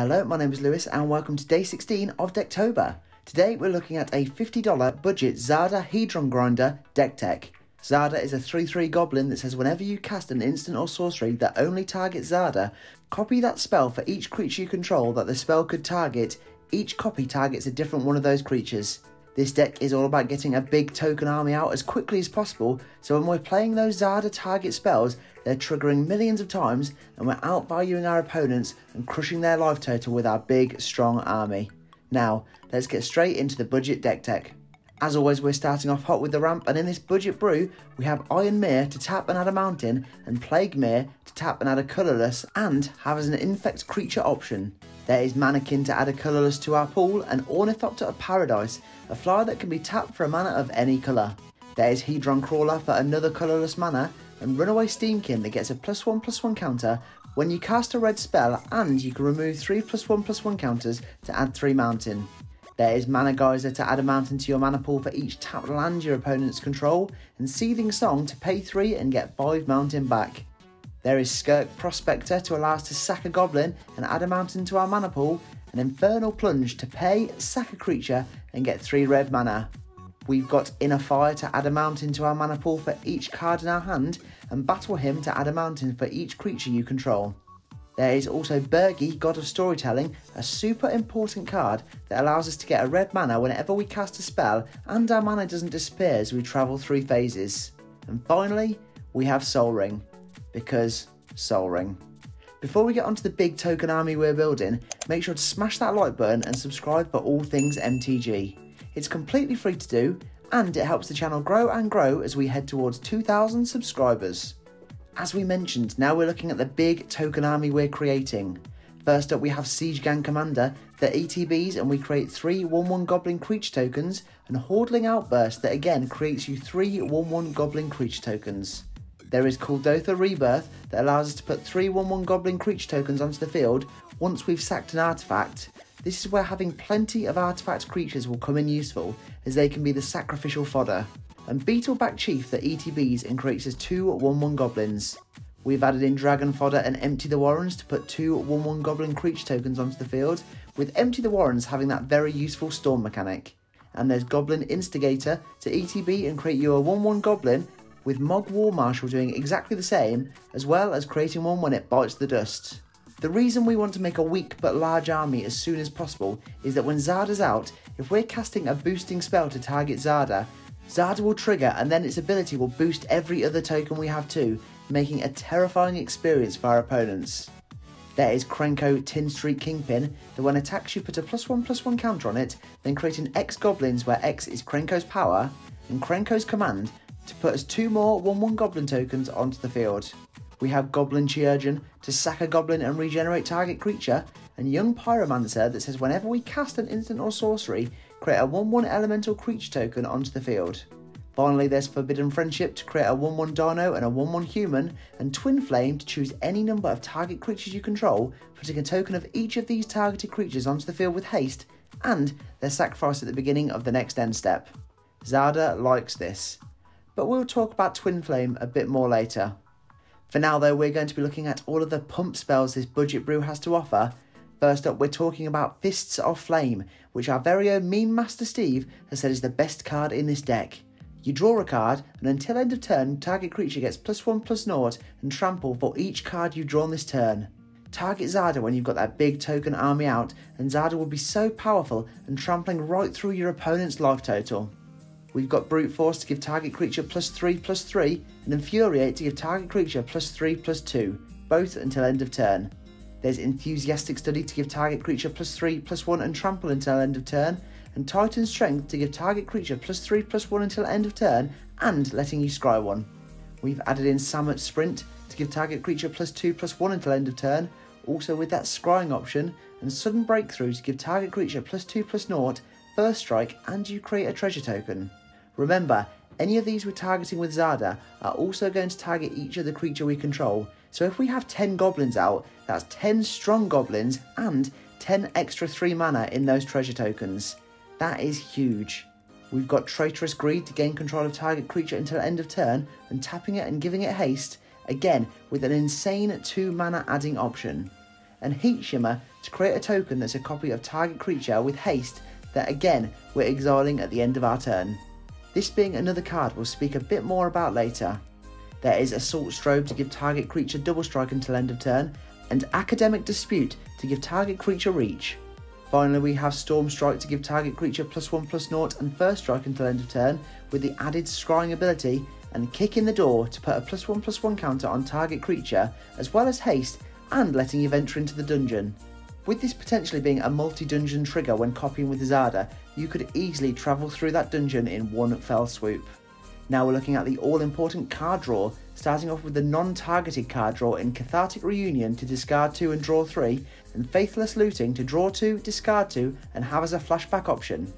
Hello, my name is Lewis and welcome to day 16 of Decktober. Today we're looking at a $50 budget Zada Hedron Grinder deck tech. Zada is a 3-3 goblin that says whenever you cast an instant or sorcery that only targets Zada, copy that spell for each creature you control that the spell could target. Each copy targets a different one of those creatures. This deck is all about getting a big token army out as quickly as possible, so when we're playing those Zada target spells, they're triggering millions of times and we're outvaluing our opponents and crushing their life total with our big, strong army. Now, let's get straight into the budget deck tech. As always, we're starting off hot with the ramp, and in this budget brew, we have Iron Myr to tap and add a mountain, and Plague Myr to tap and add a colourless, and have as an infect creature option. There is Manakin to add a colourless to our pool, and Ornithopter of Paradise, a flyer that can be tapped for a mana of any colour. There is Hedron Crawler for another colourless mana, and Runaway Steamkin that gets a plus one plus one counter when you cast a red spell, and you can remove three plus one plus one counters to add three mountain. There is Mana Geyser to add a mountain to your mana pool for each tapped land your opponents control, and Seething Song to pay 3 and get 5 mountain back. There is Skirk Prospector to allow us to sack a goblin and add a mountain to our mana pool, and Infernal Plunge to pay, sack a creature, and get 3 red mana. We've got Inner Fire to add a mountain to our mana pool for each card in our hand, and Battle Hymn to add a mountain for each creature you control. There is also Birgi, God of Storytelling, a super important card that allows us to get a red mana whenever we cast a spell and our mana doesn't disappear as we travel through phases. And finally, we have Soul Ring because Soul Ring. Before we get onto the big token army we're building, make sure to smash that like button and subscribe for all things MTG. It's completely free to do, and it helps the channel grow and grow as we head towards 2,000 subscribers. As we mentioned, now we're looking at the big token army we're creating. First up we have Siege Gang Commander, the ETBs, and we create three 1-1 Goblin Creature tokens, and Hordeling Outburst that again creates you three 1-1 Goblin Creature tokens. There is Kuldotha Rebirth that allows us to put three 1-1 Goblin creature tokens onto the field once we've sacked an artifact. This is where having plenty of artifact creatures will come in useful, as they can be the sacrificial fodder. And Beetleback Chief that ETBs and creates us two 1-1 goblins. We've added in Dragon Fodder and Empty the Warrens to put two 1-1 goblin creature tokens onto the field, with Empty the Warrens having that very useful storm mechanic. And there's Goblin Instigator to ETB and create you a 1-1 goblin with Mogg War Marshal doing exactly the same, as well as creating one when it bites the dust. The reason we want to make a weak but large army as soon as possible is that when Zada's out, if we're casting a boosting spell to target Zada, Zada will trigger and then its ability will boost every other token we have too, making a terrifying experience for our opponents. There is Krenko Tin Street Kingpin, that when attacks you put a plus one plus one counter on it, then create an X Goblins where X is Krenko's power, and Krenko's command to put us two more 1-1 goblin tokens onto the field. We have Goblin Chirurgeon to sack a goblin and regenerate target creature, and Young Pyromancer that says whenever we cast an instant or sorcery, create a 1-1 elemental creature token onto the field. Finally, there's Forbidden Friendship to create a 1-1 Dino and a 1-1 Human, and Twin Flame to choose any number of target creatures you control, putting a token of each of these targeted creatures onto the field with haste, and their sacrifice at the beginning of the next end step. Zada likes this but we'll talk about Twin Flame a bit more later. For now though, we're going to be looking at all of the pump spells this budget brew has to offer. First up, we're talking about Fists of Flame, which our very own Mean Master Steve has said is the best card in this deck. You draw a card, and until end of turn, target creature gets plus one plus naught and trample for each card you draw on this turn. Target Zada when you've got that big token army out, and Zada will be so powerful and trampling right through your opponent's life total. We've got Brute Force to give target creature plus 3 plus 3, and Infuriate to give target creature plus 3 plus 2, both until end of turn. There's Enthusiastic Study to give target creature plus 3 plus 1 and trample until end of turn, and Titan Strength to give target creature plus 3 plus 1 until end of turn, and letting you scry one. We've added in Samut Sprint to give target creature plus 2 plus 1 until end of turn, also with that scrying option, and Sudden Breakthrough to give target creature plus 2 plus 0, first strike, and you create a treasure token. Remember, any of these we're targeting with Zada are also going to target each of the creature we control. So if we have 10 goblins out, that's 10 strong goblins and 10 extra 3 mana in those treasure tokens. That is huge. We've got Traitorous Greed to gain control of target creature until end of turn and tapping it and giving it haste, again with an insane 2 mana adding option. and Heat Shimmer to create a token that's a copy of target creature with haste that again we're exiling at the end of our turn. This being another card we'll speak a bit more about later. There is Assault Strobe to give target creature double strike until end of turn, and Academic Dispute to give target creature reach. Finally, we have Storm Strike to give target creature plus 1 plus 0 and first strike until end of turn with the added scrying ability and Kick in the Door to put a plus 1 plus 1 counter on target creature as well as haste and letting you venture into the dungeon. With this potentially being a multi-dungeon trigger when copying with Zada, you could easily travel through that dungeon in one fell swoop. Now we're looking at the all-important card draw, starting off with the non-targeted card draw in Cathartic Reunion to discard 2 and draw 3, and Faithless Looting to draw 2, discard 2, and have as a flashback option.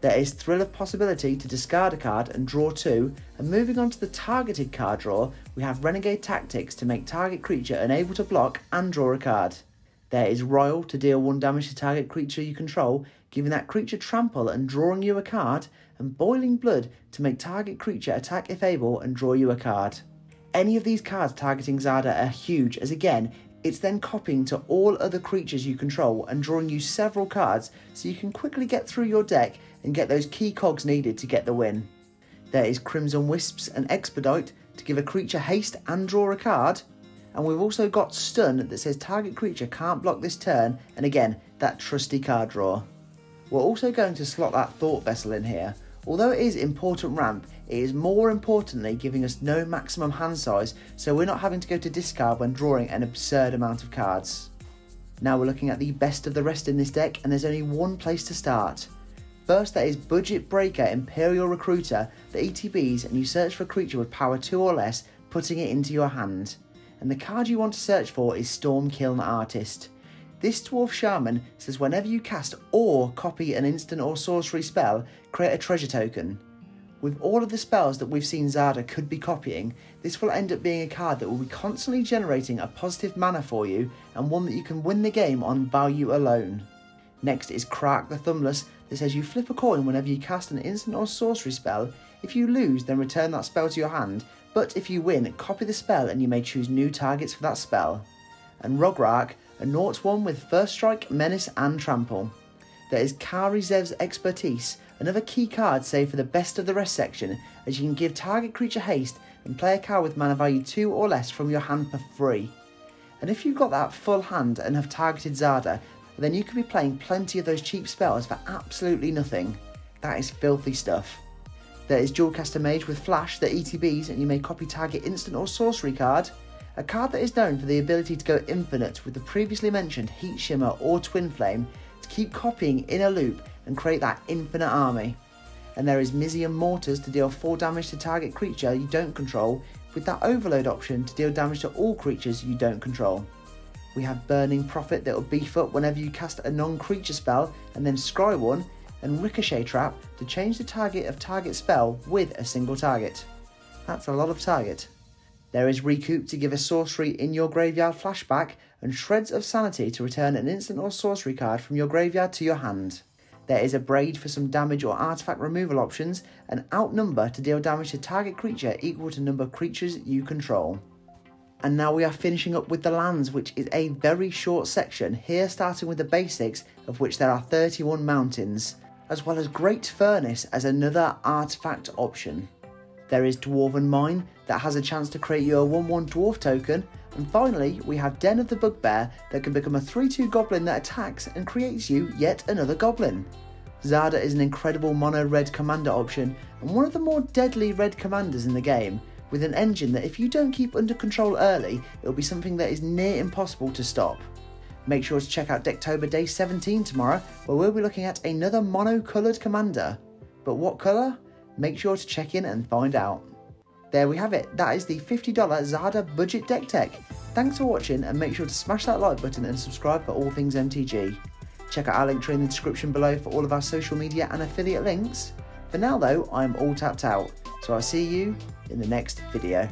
There is Thrill of Possibility to discard a card and draw 2, and moving on to the targeted card draw, we have Renegade Tactics to make target creature unable to block and draw a card. There is Rile to deal 1 damage to target creature you control, giving that creature trample and drawing you a card, and Boiling Blood to make target creature attack if able and draw you a card. Any of these cards targeting Zada are huge as again, it's then copying to all other creatures you control and drawing you several cards so you can quickly get through your deck and get those key cogs needed to get the win. There is Crimson Wisps and Expedite to give a creature haste and draw a card. And we've also got Stun that says target creature can't block this turn and again, that trusty card draw. We're also going to slot that Thought Vessel in here Although it is important ramp, it is more importantly giving us no maximum hand size, so we're not having to go to discard when drawing an absurd amount of cards. Now we're looking at the best of the rest in this deck, and there's only one place to start. First, there is Budget Breaker Imperial Recruiter the ETBs, and you search for a creature with power 2 or less, putting it into your hand. And the card you want to search for is Stormkiln Artist. This Dwarf Shaman says whenever you cast or copy an instant or sorcery spell, create a treasure token. With all of the spells that we've seen Zada could be copying, this will end up being a card that will be constantly generating a positive mana for you and one that you can win the game on value alone. Next is Krark the Thumbless that says you flip a coin whenever you cast an instant or sorcery spell. If you lose, then return that spell to your hand, but if you win, copy the spell and you may choose new targets for that spell. And Rograkh a Naught 1 with First Strike, Menace and Trample. There is Kari Zev's Expertise, another key card save for the best of the rest section, as you can give target creature haste and play a card with mana value 2 or less from your hand for free. And if you've got that full hand and have targeted Zada, then you could be playing plenty of those cheap spells for absolutely nothing. That is filthy stuff. There is Dualcaster Mage with Flash that ETBs and you may copy target instant or sorcery card, a card that is known for the ability to go infinite with the previously mentioned Heat Shimmer or Twin Flame to keep copying in a loop and create that infinite army. And there is Mizzium Mortars to deal 4 damage to target creature you don't control with that overload option to deal damage to all creatures you don't control. We have Burning Prophet that will beef up whenever you cast a non-creature spell and then scry one, and Ricochet Trap to change the target of target spell with a single target. That's a lot of target. There is Recoup to give a sorcery in your graveyard flashback, and Shreds of Sanity to return an instant or sorcery card from your graveyard to your hand. There is Abrade for some damage or artifact removal options, and Outnumber to deal damage to target creature equal to number of creatures you control. And now we are finishing up with the lands, which is a very short section, here starting with the basics, of which there are 31 mountains, as well as Great Furnace as another artifact option. There is Dwarven Mine that has a chance to create you a 1-1 dwarf token. And finally, we have Den of the Bugbear that can become a 3-2 goblin that attacks and creates you yet another goblin. Zada is an incredible mono red commander option and one of the more deadly red commanders in the game, with an engine that if you don't keep under control early, it'll be something that is near impossible to stop. Make sure to check out Decktober Day 17 tomorrow, where we'll be looking at another mono coloured commander. But what colour? Make sure to check in and find out. There we have it, that is the $50 Zada Budget Deck Tech. Thanks for watching and make sure to smash that like button and subscribe for all things MTG. Check out our link tree in the description below for all of our social media and affiliate links. For now though, I'm all tapped out, so I'll see you in the next video.